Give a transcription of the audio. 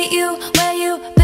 meet you where you